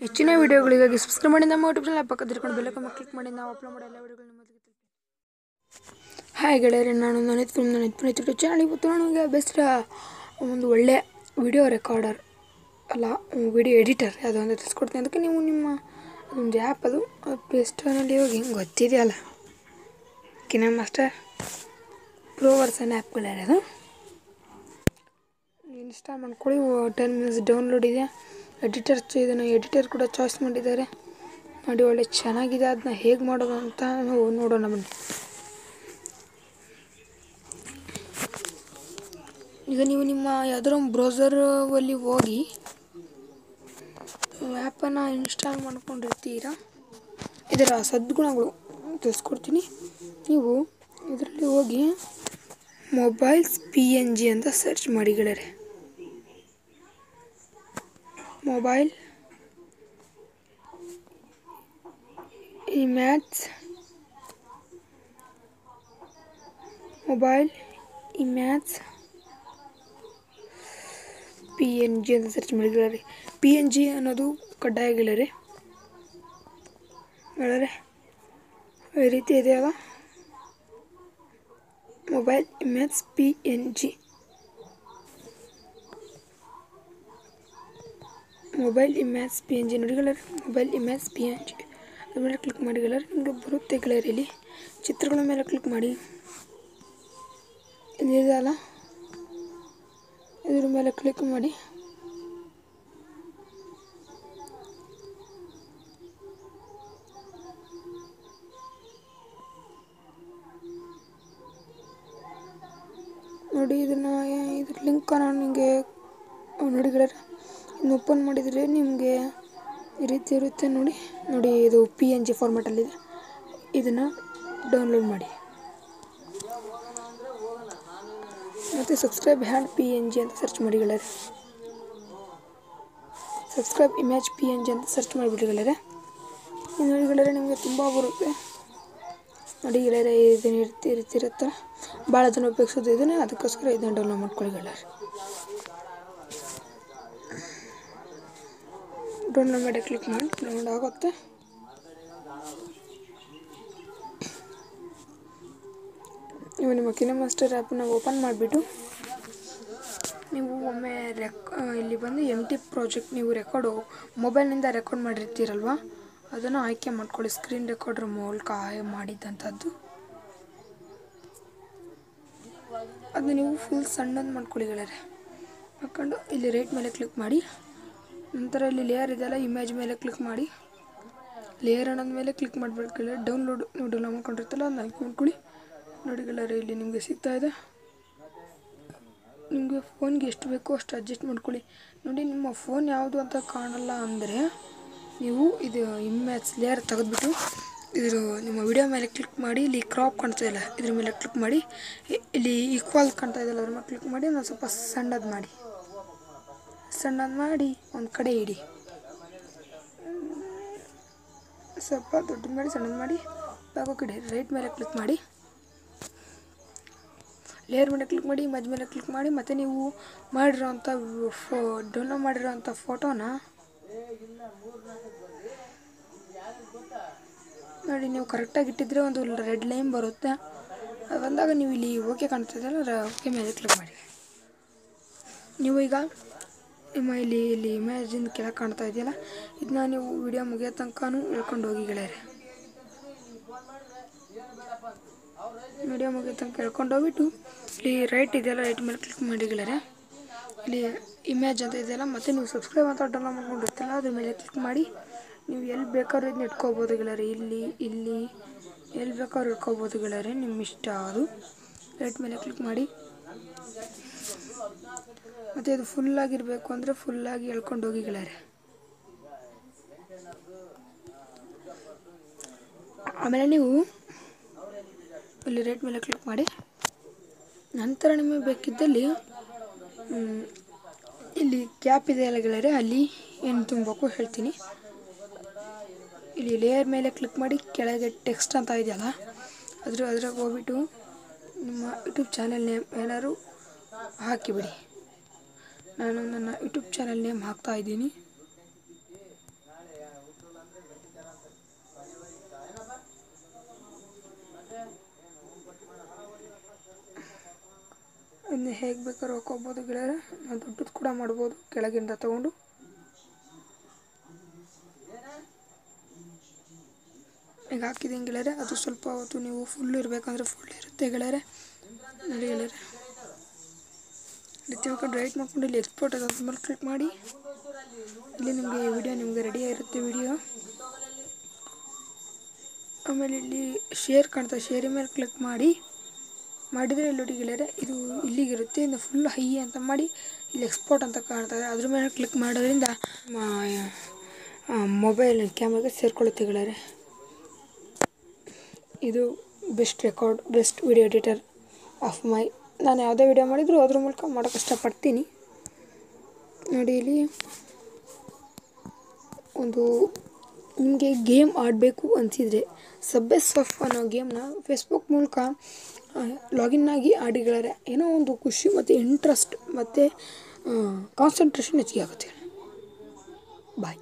ಹೆಚ್ಚಿನ ವಿಡಿಯೋಗಳಿಗಾಗಿ ಸಬ್ಸ್ಕ್ರೈಬ್ ಮಾಡಿ ನಮ್ಮ ಯೂಟ್ಯೂಬ್ ಚಾನಲ್ ಪಕ್ಕದ ಇಟ್ಕೊಂಡು ಬೆಲ್ಲಕ್ಕಮ್ಮ ಕ್ಲಿಕ್ ಮಾಡಿ. ನಾವು ಅಪ್ಲೋಡ್ ಮಾಡಿ ಎಲ್ಲ ವಿಡಿಯೋಗಳು ನಿಮಗೆ ತಲುಪುತ್ತೆ. ಹಾಯ್ ಗೆಳೆಯರೆ, ನಾನು ನನಿತ್ ಫಿಲ್ಮ್ ನನಿತ್ ಪುನೀತ್ ಚಾನಲ್ ಇವತ್ತು ನನಗೆ ಬೆಸ್ಟ್ ಒಂದು ಒಳ್ಳೆ ವಿಡಿಯೋ ರೆಕಾರ್ಡರ್ ಅಲ್ಲ ವಿಡಿಯೋ ಎಡಿಟರ್ ಅದು ಒಂದು ತಿಳಿಸ್ಕೊಡ್ತೀನಿ ಅದಕ್ಕೆ ನೀವು ನಿಮ್ಮ ಒಂದು ಆ್ಯಪ್ ಅದು ಪ್ಲೇಸ್ಟೋರ್ನಲ್ಲಿ ಹೋಗಿ. ಹಿಂಗೆ ಗೊತ್ತಿದೆಯಲ್ಲ? ಕಿನ ಮಾಸ್ಟರ್ ಪ್ರೋ ವರ್ಸನ್ ಆ್ಯಪ್ಗಳಿರೋದು ಇನ್ಸ್ಟಾಲ್ ಮಾಡ್ಕೊಳ್ಳಿ. ಟೆನ್ ಮಿನಿಟ್ಸ್ ಡೌನ್ಲೋಡ್ ಇದೆ ಎಡಿಟರ್ ಇದನ್ನು ಎಡಿಟರ್ ಕೂಡ ಚಾಯ್ಸ್ ಮಾಡಿದ್ದಾರೆ. ನೋಡಿ ಒಳ್ಳೆ ಚೆನ್ನಾಗಿದೆ. ಅದನ್ನ ಹೇಗೆ ಮಾಡೋದು ಅಂತ ನಾವು ನೋಡೋಣ ಬನ್ನಿ. ಈಗ ನೀವು ನಿಮ್ಮ ಯಾವುದೋ ಒಂದು ಬ್ರೌಸರಲ್ಲಿ ಹೋಗಿ ಆ್ಯಪನ್ನು ಇನ್ಸ್ಟಾಲ್ ಮಾಡ್ಕೊಂಡಿರ್ತೀರ? ಇದರ ಸದ್ಗುಣಗಳು ತಿಳಿಸ್ಕೊಡ್ತೀನಿ. ನೀವು ಇದರಲ್ಲಿ ಹೋಗಿ ಮೊಬೈಲ್ಸ್ ಪಿ ಎನ್ ಜಿ ಅಂತ ಸರ್ಚ್ ಮಾಡಿ ಗೆಳೆಯರೆ. Mobile image mobile image P N G ಅಂತ ಸರ್ಚ್ ಮಾಡಿ ರೀ? ಪಿ ಎನ್ ಜಿ ಅನ್ನೋದು ಕಡ್ಡಾಯ ರೀ. ಹೇಳರೆ ಈ ರೀತಿ ಇದೆಯಲ್ಲ? Mobile image P N G mobile image P N G ನೋಡಿ mobile image P N G ಅದ್ರ ಮೇಲೆ ಕ್ಲಿಕ್ ಮಾಡಿ ನಿಮಗೆ ಬರುತ್ತೆ ಗೆಳೆಯರೆ ಇಲ್ಲಿ ಚಿತ್ರಗಳ ಮೇಲೆ ಕ್ಲಿಕ್ ಮಾಡಿ. ಇದಿದೆಯಲ್ಲ ಇದ್ರ ಮೇಲೆ ಕ್ಲಿಕ್ ಮಾಡಿ. ನೋಡಿ, ಇದನ್ನು, ಇದ್ರ ಲಿಂಕನ್ನು ನಿಮಗೆ ನೋಡಿ ಓಪನ್ ಮಾಡಿದರೆ ನಿಮಗೆ ಈ ರೀತಿ ಇರುತ್ತೆ ನೋಡಿ. ನೋಡಿ ಇದು ಪಿ ಎನ್ ಜಿ ಫಾರ್ಮ್ಯಾಟಲ್ಲಿದೆ ಇದನ್ನು ಡೌನ್ಲೋಡ್ ಮಾಡಿ. ಮತ್ತು subscribe hand P N G ಅಂತ ಸರ್ಚ್ ಮಾಡಿ ಗೆಳೆಯರೆ subscribe image P N G ಅಂತ ಸರ್ಚ್ ಮಾಡಿಬಿಡಿ ಗೆಳೆಯರೆ ಇದು ನೋಡಿ ನಿಮಗೆ ತುಂಬ ಬರುತ್ತೆ. ನೋಡಿ ಗೆಳೆಯರೆ ಇದನ್ನು ಇರ್ತಿ ಇರ್ತಿರುತ್ತೆ ಭಾಳ ಜನ ಉಪಯೋಗಿಸೋದು ಇದನ್ನೇ, ಅದಕ್ಕೋಸ್ಕರ ಇದನ್ನು ಡೌನ್ಲೋಡ್ ಮಾಡ್ಕೊಳ್ಳಿ ಗೆಳೆಯರೆ ಡೌನ್ಲೋಡ್ ಮಾಡಿ ಕ್ಲಿಕ್ ಮಾಡಿ ಡೌನ್ಲೋಡ್ ಆಗುತ್ತೆ. ನೀವು ನಿಮ್ಮ ಕಿನ ಮಾಸ್ಟರ್ ಆ್ಯಪನ್ನ ಓಪನ್ ಮಾಡಿಬಿಟ್ಟು, ನೀವು ಒಮ್ಮೆ ರೆಕ್ ಇಲ್ಲಿ ಬಂದು ಎಂ ಟಿ ಪ್ರಾಜೆಕ್ಟ್ ನೀವು ರೆಕಾರ್ಡು ಮೊಬೈಲ್ನಿಂದ ರೆಕಾರ್ಡ್ ಮಾಡಿರ್ತೀರಲ್ವ? ಅದನ್ನು ಆಯ್ಕೆ ಮಾಡ್ಕೊಳ್ಳಿ. ಸ್ಕ್ರೀನ್ ರೆಕಾರ್ಡ್ರ ಮೂಲಕ ಮಾಡಿದ್ದಂಥದ್ದು ಅದನ್ನ ನೀವು ಫುಲ್ ಸಣ್ಣದು ಮಾಡ್ಕೊಳ್ಳಿ ಗೆಳೆಯರೆ. ಹಾಕೊಂಡು ಇಲ್ಲಿ ರೇಟ್ ಮೇಲೆ ಕ್ಲಿಕ್ ಮಾಡಿ. ನಂತರ ಇಲ್ಲಿ ಲೇಯರ್ ಇದೆಯಲ್ಲ ಇಮೇಜ್ ಮೇಲೆ ಕ್ಲಿಕ್ ಮಾಡಿ. ಲೇಯರ್ ಅನ್ನೋದ ಮೇಲೆ ಕ್ಲಿಕ್ ಮಾಡಬೇಕು ಗೆಳೆಯರೆ ಡೌನ್ಲೋಡ್ ನೀವು ಡೌನ್ಲೋಡ್ ಮಾಡ್ಕೊಂಡಿರ್ತಲ್ಲ ಅದನ್ನ ಆಯ್ಕೆ ಮಾಡ್ಕೊಳ್ಳಿ ನೋಡಿ ಇಲ್ಲಿ ನಿಮಗೆ ಸಿಗ್ತಾ ಇದೆ. ನಿಮಗೆ ಫೋನ್ಗೆ ಎಷ್ಟು ಬೇಕೋ ಅಷ್ಟು ಅಡ್ಜಸ್ಟ್ ಮಾಡ್ಕೊಳ್ಳಿ. ನೋಡಿ, ನಿಮ್ಮ ಫೋನ್ ಯಾವುದು ಅಂತ ಕಾಣಲ್ಲ ಅಂದರೆ, ನೀವು ಇದು ಇಮೇಜ್ ಲೇಯರ್ ತೆಗೆದುಬಿಟ್ಟು ಇದ್ರ ನಿಮ್ಮ ವಿಡಿಯೋ ಮೇಲೆ ಕ್ಲಿಕ್ ಮಾಡಿ, ಇಲ್ಲಿ ಕ್ರಾಪ್ ಕಾಣ್ತಾ ಇಲ್ಲ ಇದ್ರ ಮೇಲೆ ಕ್ಲಿಕ್ ಮಾಡಿ, ಇಲ್ಲಿ ಈಕ್ವಲ್ ಕಾಣ್ತಾ ಇದೆಯಲ್ಲ ಅದ್ರ ಮೇಲೆ ಕ್ಲಿಕ್ ಮಾಡಿ ನಾನು ಸ್ವಲ್ಪ ಸಣ್ಣದು ಮಾಡಿ. ಸಣ್ಣದು ಮಾಡಿ ಒಂದು ಕಡೆ ಇಡಿ. ಸ್ವಲ್ಪ ದೊಡ್ಡ ಮಾಡಿ, ಸಣ್ಣದು ಮಾಡಿ ಬಾಗೋ ಕಡೆ ರೈಟ್ ಮೇಲೆ ಕ್ಲಿಕ್ ಮಾಡಿ. ಲೇಯರ್ ಮೇಲೆ ಕ್ಲಿಕ್ ಮಾಡಿ, ಮಧ್ಯ ಮೇಲೆ ಕ್ಲಿಕ್ ಮಾಡಿ, ಮತ್ತು ನೀವು ಮಾಡಿರೋಂಥ ಫೋ ಡೌನ್ಲೋಡ್ ಮಾಡಿರೋಂಥ ಫೋಟೋನ ನೋಡಿ, ನೀವು ಕರೆಕ್ಟಾಗಿ ಇಟ್ಟಿದ್ರೆ ಒಂದು ರೆಡ್ ಲೈನ್ ಬರುತ್ತೆ. ಅದು ಬಂದಾಗ ನೀವು ಇಲ್ಲಿ ಓಕೆ ಕಾಣ್ತಿದ್ದಲ್ಲ ಓಕೆ ಮೇಲೆ ಕ್ಲಿಕ್ ಮಾಡಿ. ನೀವು ಈಗ ನಿಮ್ಮ ಇಲ್ಲಿ ಇಲ್ಲಿ ಇಮೇಜಿಂದ ಕೆಳಗೆ ಕಾಣ್ತಾ ಇದೆಯಲ್ಲ? ಇದನ್ನ ನೀವು ವಿಡಿಯೋ ಮುಗಿಯೋ ತನಕನೂ ಹೇಳ್ಕೊಂಡು ಹೋಗಿ ಗೆಳೆಯರೆ. ವಿಡಿಯೋ ಮುಗಿಯೋ ತನಕ ಹೇಳ್ಕೊಂಡು ಹೋಗ್ಬಿಟ್ಟು, ಇಲ್ಲಿ ರೈಟ್ ಇದೆಯಲ್ಲ ರೈಟ್ ಮೇಲೆ ಕ್ಲಿಕ್ ಮಾಡಿ ಗೆಳೆಯರೆ. ಇಲ್ಲಿ ಇಮೇಜ್ ಅಂತ ಇದೆಯಲ್ಲ, ಮತ್ತು ನೀವು ಸಬ್ಸ್ಕ್ರೈಬ್ ಅಂತ ಡೌನ್ಲೋಡ್ ಮಾಡ್ಕೊಂಡಿರ್ತಲ್ಲ ಅದ್ರ ಮೇಲೆ ಕ್ಲಿಕ್ ಮಾಡಿ, ನೀವು ಎಲ್ಲಿ ಬೇಕಾದ್ರೂ ಇದನ್ನ ಇಟ್ಕೋಬೋದು ಗೆಳೆಯರೆ. ಇಲ್ಲಿ ಇಲ್ಲಿ, ಎಲ್ಲಿ ಬೇಕಾದ್ರೂ ಇಟ್ಕೋಬೋದು ಗೆಳೆಯರೆ ನಿಮ್ಮ ಇಷ್ಟ ಅದು. ರೈಟ್ ಮೇಲೆ ಕ್ಲಿಕ್ ಮಾಡಿ ಮತ್ತು ಇದು ಅಂದರೆ ಫುಲ್ಲಾಗಿ ಎಳ್ಕೊಂಡು ಹೋಗಿ ಗೆಳೆಯರೆ. ಆಮೇಲೆ ನೀವು ಇಲ್ಲಿ ರೇಟ್ ಮೇಲೆ ಕ್ಲಿಕ್ ಮಾಡಿ. ನಂತರ ನಿಮಗೆ ಬೇಕಿದ್ದಲ್ಲಿ ಇಲ್ಲಿ ಕ್ಯಾಪ್ ಇದೆ ಗೆಳೆಯರೆ, ಅಲ್ಲಿ ಏನು ತುಂಬಬೇಕು ಹೇಳ್ತೀನಿ. ಇಲ್ಲಿ ಲೇಯರ್ ಮೇಲೆ ಕ್ಲಿಕ್ ಮಾಡಿ ಕೆಳಗೆ ಟೆಕ್ಸ್ಟ್ ಅಂತ ಇದೆಯಲ್ಲ, ಅದ್ರ ಅದ್ರಾಗ ಹೋಗ್ಬಿಟ್ಟು ನಿಮ್ಮ ಯೂಟ್ಯೂಬ್ ಚಾನೆಲ್ ನೇಮ್ ಏನಾದ್ರು ಹಾಕಿಬಿಡಿ. ನಾನು ನನ್ನ ಯೂಟ್ಯೂಬ್ ಚಾನೆಲ್ ನೇಮ್ ಹಾಕ್ತಾ ಇದ್ದೀನಿ. ಇನ್ನು ಹೇಗೆ ಬೇಕಾದ್ರೂ ಹಾಕೋಬೋದು ಗೆಳೆಯರ. ನಾನು ಕೂಡ ಮಾಡ್ಬೋದು, ಕೆಳಗಿಂದ ತಗೊಂಡು. ಈಗ ಹಾಕಿದ್ದೀನಿ ಗೆಳೆಯರೆ. ಅದು ಸ್ವಲ್ಪ ಹೊತ್ತು ನೀವು ಫುಲ್ ಇರಬೇಕಂದ್ರೆ ಫುಲ್ ಇರುತ್ತೆ ಗೆಳೆಯರೆ. ನೋಡಿ ಗೆಳೆಯರೆ. ಇಲ್ಲಿ ತಿಳ್ಕೊಂಡು ರೈಟ್ ಮಾಡ್ಕೊಂಡು ಇಲ್ಲಿ ಎಕ್ಸ್ಪೋರ್ಟ್ ಅದ್ರ ಮೇಲೆ ಕ್ಲಿಕ್ ಮಾಡಿ. ಇಲ್ಲಿ ನಿಮಗೆ ವಿಡಿಯೋ ನಿಮಗೆ ರೆಡಿ ಆಗಿರುತ್ತೆ ವಿಡಿಯೋ ಆಮೇಲೆ ಇಲ್ಲಿ ಶೇರ್ ಕಾಣ್ತಾ ಶೇರ್ ಮೇಲೆ ಕ್ಲಿಕ್ ಮಾಡಿ. ಮಾಡಿದರೆ ಇಲ್ಲಿ ಗೆಳೆಯರೆ, ಇದು ಇಲ್ಲಿಗಿರುತ್ತೆ, ಇನ್ನು ಫುಲ್ ಹೈ ಅಂತ ಮಾಡಿ ಇಲ್ಲಿ ಎಕ್ಸ್ಪೋರ್ಟ್ ಅಂತ ಕಾಣ್ತದೆ ಅದ್ರ ಮೇಲೆ ಕ್ಲಿಕ್ ಮಾಡೋದ್ರಿಂದ ಮೊಬೈಲ್ ಕ್ಯಾಮ್ರಾಗೆ ಸೇರ್ಕೊಳ್ಳುತ್ತೆ ಗೆಳೆಯರೆ. ಇದು best record best video editor of my ನಾನು ಯಾವುದೇ ವಿಡಿಯೋ ಮಾಡಿದರೂ ಅದ್ರ ಮೂಲಕ ಮಾಡೋಕ್ಕೆ ಇಷ್ಟಪಡ್ತೀನಿ. ನೋಡಿ ಇಲ್ಲಿ ಒಂದು ನಿಮಗೆ ಗೇಮ್ ಆಡಬೇಕು ಅಂತಿದ್ರೆ ಸಬ್ಬೆ ಸಫ್ ಅನ್ನೋ ಗೇಮ್ನ ಫೇಸ್ಬುಕ್ ಮೂಲಕ ಲಾಗಿನ್ ಆಗಿ ಆಡಿಗಳರೆ. ಏನೋ ಒಂದು ಖುಷಿ ಮತ್ತು ಇಂಟ್ರೆಸ್ಟ್ ಮತ್ತು ಕಾನ್ಸಂಟ್ರೇಷನ್ ಹೆಚ್ಚಿಗೆ ಆಗುತ್ತೆ. ಬಾಯ್